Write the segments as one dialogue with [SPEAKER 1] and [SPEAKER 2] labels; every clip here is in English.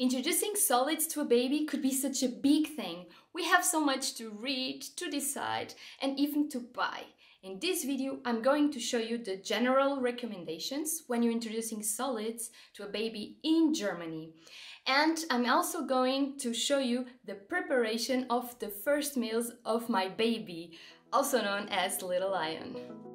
[SPEAKER 1] Introducing solids to a baby could be such a big thing. We have so much to read, to decide, and even to buy. In this video, I'm going to show you the general recommendations when you're introducing solids to a baby in Germany. And I'm also going to show you the preparation of the first meals of my baby, also known as Little Lion.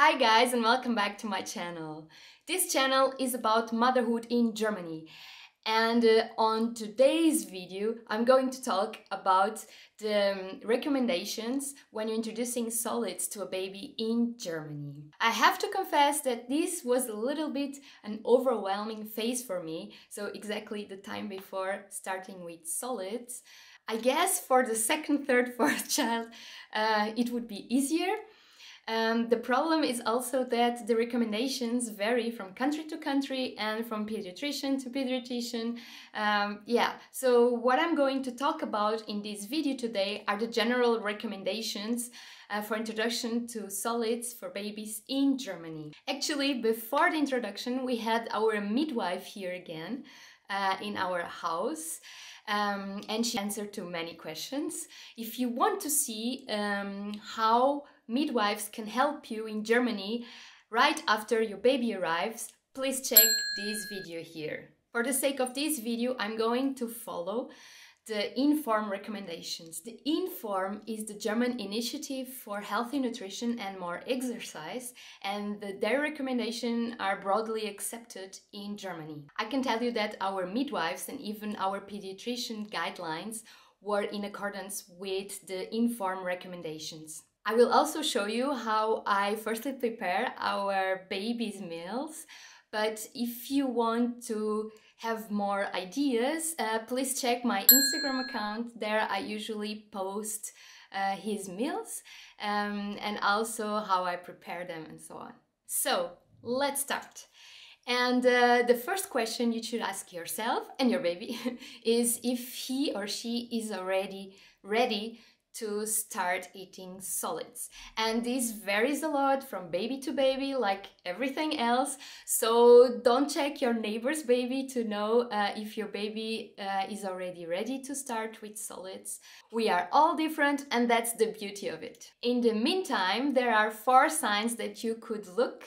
[SPEAKER 1] Hi guys and welcome back to my channel. This channel is about motherhood in Germany and uh, on today's video I'm going to talk about the um, recommendations when you're introducing solids to a baby in Germany. I have to confess that this was a little bit an overwhelming phase for me, so exactly the time before starting with solids. I guess for the second, third, fourth child uh, it would be easier um, the problem is also that the recommendations vary from country to country and from pediatrician to pediatrician. Um, yeah, so what I'm going to talk about in this video today are the general recommendations uh, for introduction to solids for babies in Germany. Actually, before the introduction, we had our midwife here again uh, in our house. Um, and she answered to many questions. If you want to see um, how midwives can help you in Germany right after your baby arrives, please check this video here. For the sake of this video, I'm going to follow the Inform recommendations. The Inform is the German initiative for healthy nutrition and more exercise, and the, their recommendations are broadly accepted in Germany. I can tell you that our midwives and even our pediatrician guidelines were in accordance with the Inform recommendations. I will also show you how I firstly prepare our baby's meals. But if you want to have more ideas, uh, please check my Instagram account. There I usually post uh, his meals um, and also how I prepare them and so on. So let's start. And uh, the first question you should ask yourself and your baby is if he or she is already ready to start eating solids. And this varies a lot from baby to baby, like everything else. So don't check your neighbor's baby to know uh, if your baby uh, is already ready to start with solids. We are all different, and that's the beauty of it. In the meantime, there are four signs that you could look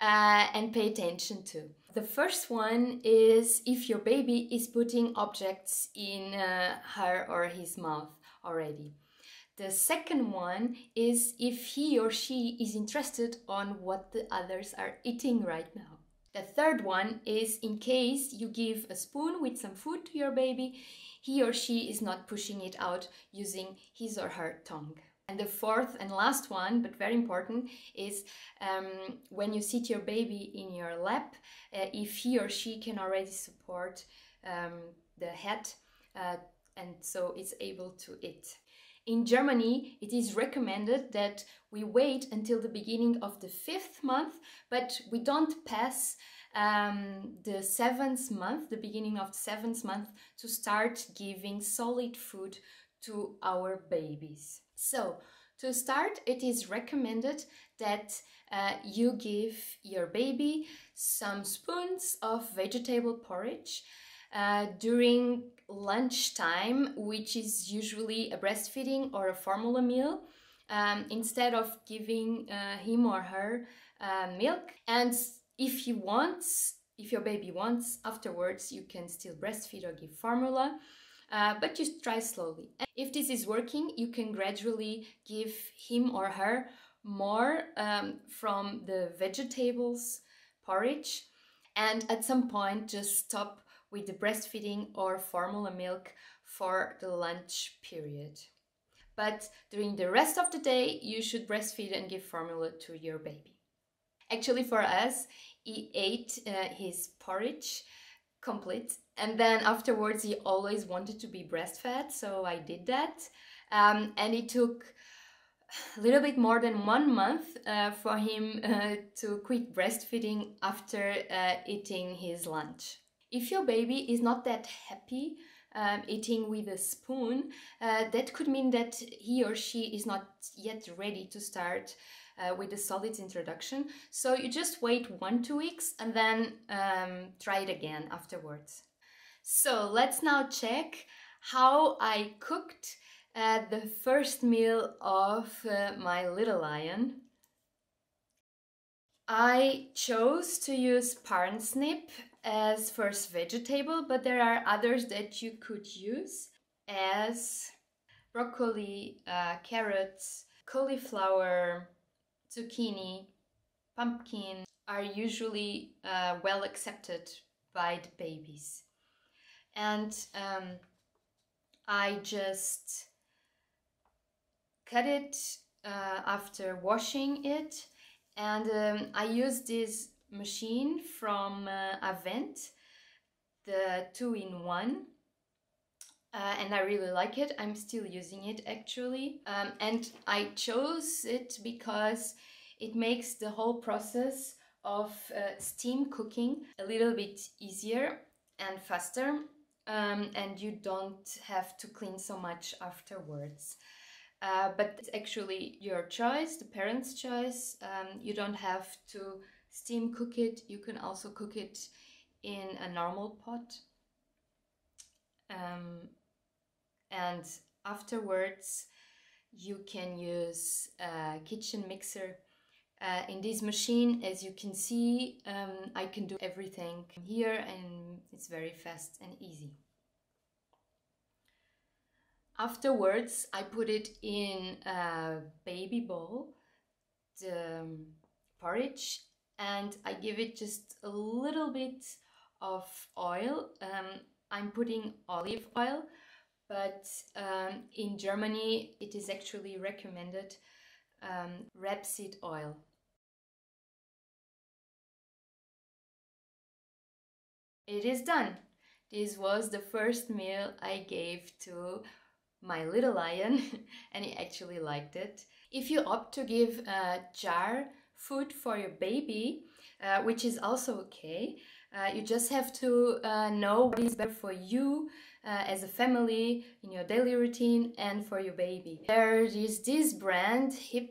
[SPEAKER 1] uh, and pay attention to. The first one is if your baby is putting objects in uh, her or his mouth already. The second one is if he or she is interested on what the others are eating right now. The third one is in case you give a spoon with some food to your baby, he or she is not pushing it out using his or her tongue. And the fourth and last one, but very important, is um, when you sit your baby in your lap, uh, if he or she can already support um, the head uh, and so it's able to eat. In Germany, it is recommended that we wait until the beginning of the fifth month, but we don't pass um, the seventh month, the beginning of the seventh month, to start giving solid food to our babies. So, to start, it is recommended that uh, you give your baby some spoons of vegetable porridge uh, during lunchtime, which is usually a breastfeeding or a formula meal, um, instead of giving uh, him or her uh, milk. And if he wants, if your baby wants, afterwards you can still breastfeed or give formula. Uh, but just try slowly. If this is working, you can gradually give him or her more um, from the vegetables porridge, and at some point, just stop with the breastfeeding or formula milk for the lunch period. But during the rest of the day, you should breastfeed and give formula to your baby. Actually, for us, he ate uh, his porridge complete, and then afterwards, he always wanted to be breastfed, so I did that. Um, and it took a little bit more than one month uh, for him uh, to quit breastfeeding after uh, eating his lunch. If your baby is not that happy um, eating with a spoon, uh, that could mean that he or she is not yet ready to start uh, with the solid introduction. So you just wait one, two weeks and then um, try it again afterwards. So let's now check how I cooked uh, the first meal of uh, my little lion. I chose to use parsnip as first vegetable, but there are others that you could use as broccoli, uh, carrots, cauliflower, zucchini, pumpkin are usually uh, well accepted by the babies. And um, I just cut it uh, after washing it and um, I use this machine from uh, Avent, the two-in-one uh, and I really like it. I'm still using it actually. Um, and I chose it because it makes the whole process of uh, steam cooking a little bit easier and faster. Um, and you don't have to clean so much afterwards. Uh, but it's actually your choice, the parent's choice. Um, you don't have to steam cook it. You can also cook it in a normal pot. Um, and afterwards you can use a kitchen mixer uh, in this machine as you can see um, I can do everything here and it's very fast and easy afterwards I put it in a baby bowl the um, porridge and I give it just a little bit of oil um, I'm putting olive oil but um, in Germany it is actually recommended um, rapeseed oil. It is done. This was the first meal I gave to my little lion and he actually liked it. If you opt to give a jar food for your baby, uh, which is also okay, uh, you just have to uh, know what is better for you uh, as a family in your daily routine and for your baby. There is this brand, HiPP.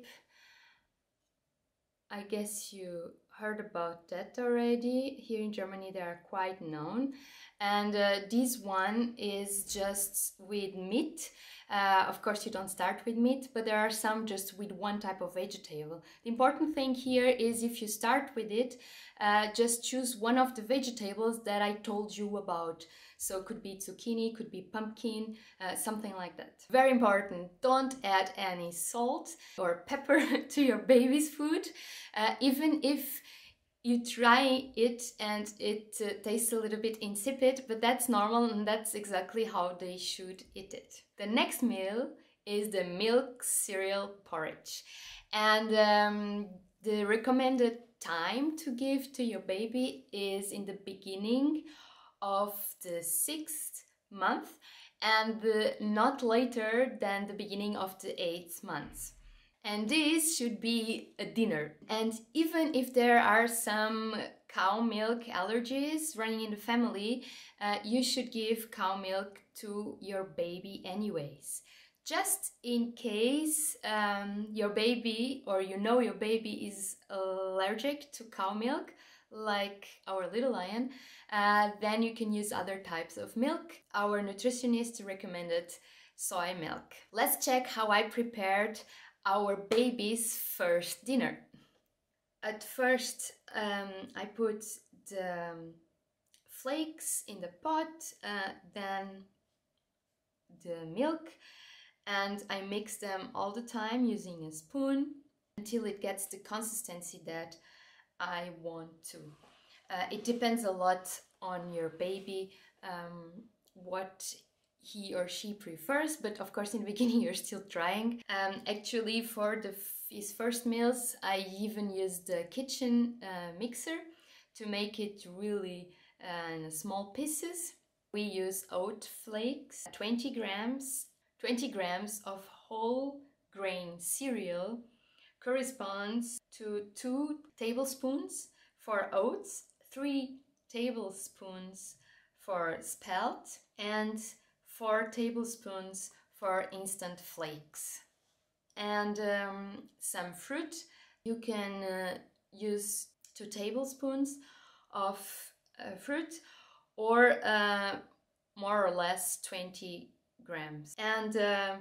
[SPEAKER 1] I guess you heard about that already. Here in Germany, they are quite known. And uh, this one is just with meat. Uh, of course, you don't start with meat, but there are some just with one type of vegetable. The important thing here is if you start with it, uh, just choose one of the vegetables that I told you about. So it could be zucchini, could be pumpkin, uh, something like that. Very important, don't add any salt or pepper to your baby's food, uh, even if you try it and it uh, tastes a little bit insipid, but that's normal and that's exactly how they should eat it. The next meal is the milk cereal porridge. And um, the recommended time to give to your baby is in the beginning of the sixth month and the, not later than the beginning of the eighth month. And this should be a dinner. And even if there are some cow milk allergies running in the family, uh, you should give cow milk to your baby anyways. Just in case um, your baby or you know your baby is allergic to cow milk, like our little lion, uh, then you can use other types of milk. Our nutritionist recommended soy milk. Let's check how I prepared our baby's first dinner. At first, um, I put the um, flakes in the pot, uh, then the milk, and I mix them all the time using a spoon until it gets the consistency that I want to. Uh, it depends a lot on your baby, um, what he or she prefers, but of course in the beginning you're still trying. Um, actually for the his first meals I even used the kitchen uh, mixer to make it really uh, small pieces. We use oat flakes, 20 grams, 20 grams of whole grain cereal corresponds to 2 tablespoons for oats, 3 tablespoons for spelt and 4 tablespoons for instant flakes and um, some fruit. You can uh, use 2 tablespoons of uh, fruit or uh, more or less 20 grams. And uh,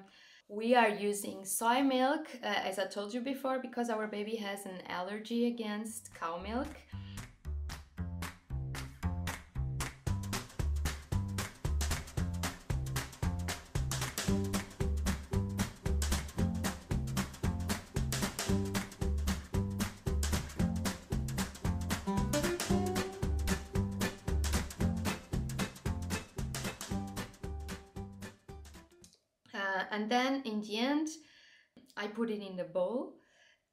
[SPEAKER 1] we are using soy milk, uh, as I told you before, because our baby has an allergy against cow milk. And then in the end, I put it in the bowl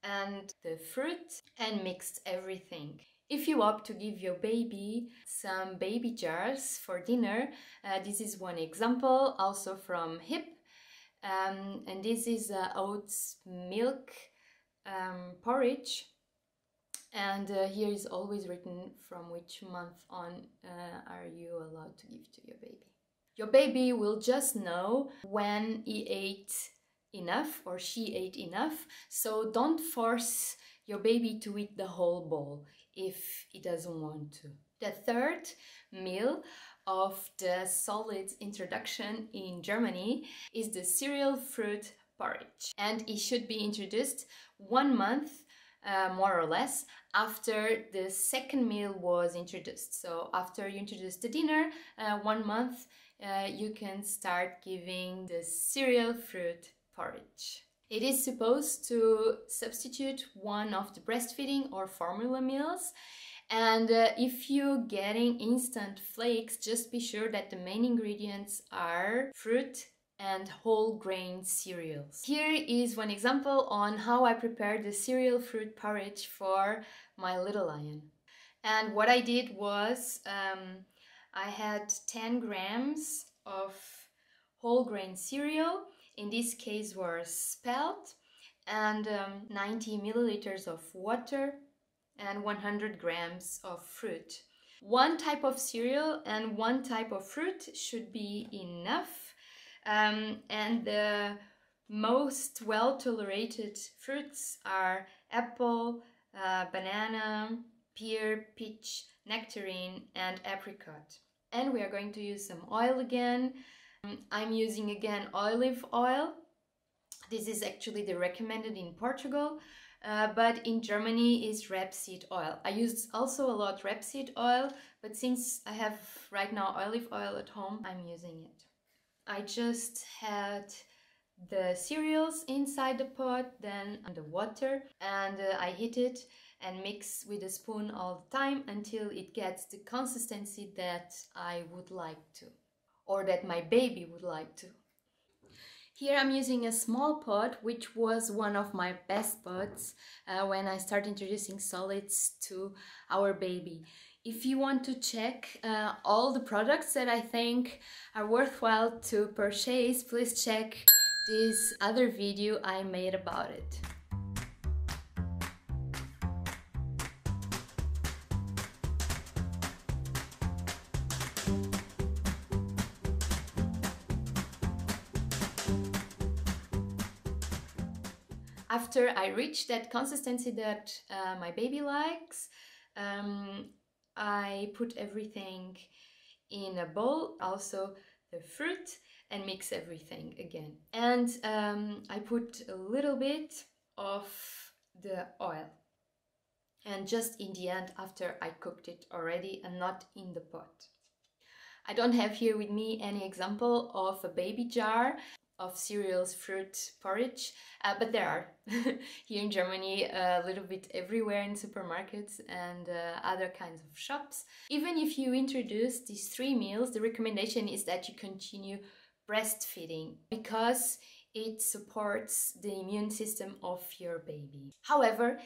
[SPEAKER 1] and the fruit and mixed everything. If you opt to give your baby some baby jars for dinner, uh, this is one example, also from HiPP. Um, and this is uh, oats milk um, porridge. And uh, here is always written from which month on uh, are you allowed to give to your baby. Your baby will just know when he ate enough or she ate enough, so don't force your baby to eat the whole bowl if he doesn't want to. The third meal of the solid introduction in Germany is the cereal fruit porridge, and it should be introduced one month uh, more or less after the second meal was introduced. So after you introduce the dinner, uh, one month uh, you can start giving the cereal fruit porridge. It is supposed to substitute one of the breastfeeding or formula meals. And uh, if you're getting instant flakes, just be sure that the main ingredients are fruit and whole grain cereals. Here is one example on how I prepared the cereal fruit porridge for my little lion. And what I did was um, I had 10 grams of whole grain cereal, in this case was spelt, and um, 90 milliliters of water and 100 grams of fruit. One type of cereal and one type of fruit should be enough. Um, and the most well tolerated fruits are apple, uh, banana, pear, peach, nectarine, and apricot and we are going to use some oil again. I'm using again olive oil. This is actually the recommended in Portugal, uh, but in Germany is rapeseed oil. I use also a lot rapeseed oil, but since I have right now olive oil at home, I'm using it. I just had the cereals inside the pot, then the water, and uh, I heat it and mix with a spoon all the time until it gets the consistency that I would like to or that my baby would like to. Here I'm using a small pot, which was one of my best pots uh, when I started introducing solids to our baby. If you want to check uh, all the products that I think are worthwhile to purchase, please check this other video I made about it. after I reach that consistency that uh, my baby likes, um, I put everything in a bowl, also the fruit, and mix everything again. And um, I put a little bit of the oil. And just in the end, after I cooked it already and not in the pot. I don't have here with me any example of a baby jar of cereals, fruit, porridge, uh, but there are here in Germany a little bit everywhere in supermarkets and uh, other kinds of shops. Even if you introduce these three meals, the recommendation is that you continue breastfeeding because it supports the immune system of your baby. However,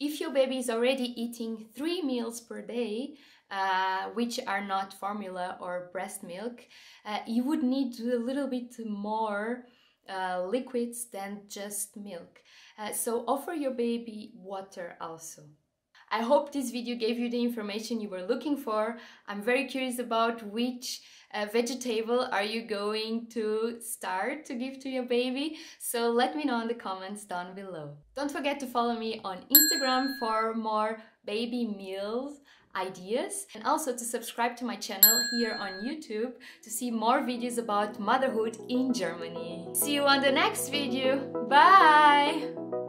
[SPEAKER 1] if your baby is already eating three meals per day, uh, which are not formula or breast milk, uh, you would need a little bit more uh, liquids than just milk. Uh, so offer your baby water also. I hope this video gave you the information you were looking for. I'm very curious about which uh, vegetable are you going to start to give to your baby? So let me know in the comments down below. Don't forget to follow me on Instagram for more baby meals ideas and also to subscribe to my channel here on YouTube to see more videos about motherhood in Germany. See you on the next video. Bye!